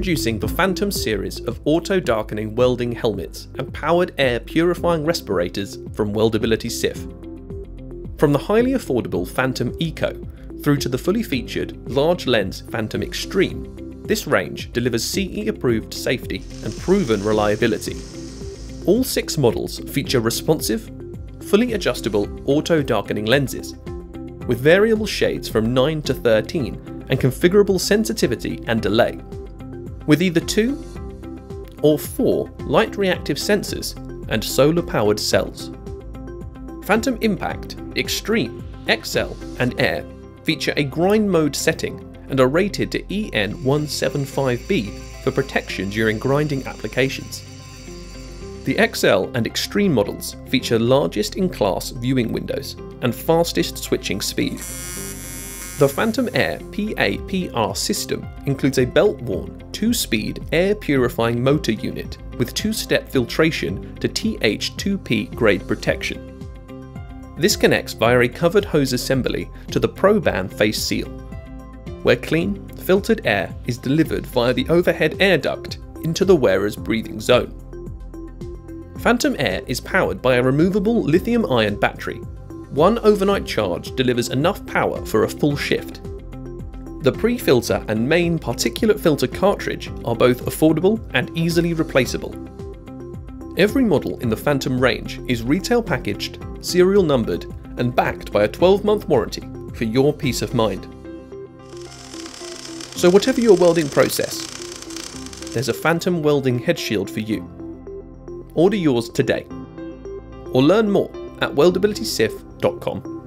Introducing the Phantom series of auto darkening welding helmets and powered air purifying respirators from Weldability SIF. From the highly affordable Phantom Eco through to the fully featured large lens Phantom Extreme, this range delivers CE approved safety and proven reliability. All six models feature responsive, fully adjustable auto darkening lenses with variable shades from 9 to 13 and configurable sensitivity and delay with either two or four light reactive sensors and solar powered cells. Phantom Impact, Extreme, XL, and Air feature a grind mode setting and are rated to EN175B for protection during grinding applications. The XL and Extreme models feature largest in class viewing windows and fastest switching speed. The Phantom Air PAPR system includes a belt-worn, two-speed air purifying motor unit with two-step filtration to TH2P grade protection. This connects via a covered hose assembly to the ProBan face seal, where clean, filtered air is delivered via the overhead air duct into the wearer's breathing zone. Phantom Air is powered by a removable lithium ion battery one overnight charge delivers enough power for a full shift. The pre-filter and main particulate filter cartridge are both affordable and easily replaceable. Every model in the Phantom range is retail packaged, serial numbered, and backed by a 12-month warranty for your peace of mind. So whatever your welding process, there's a Phantom welding head shield for you. Order yours today. Or learn more at weldabilitysif.com.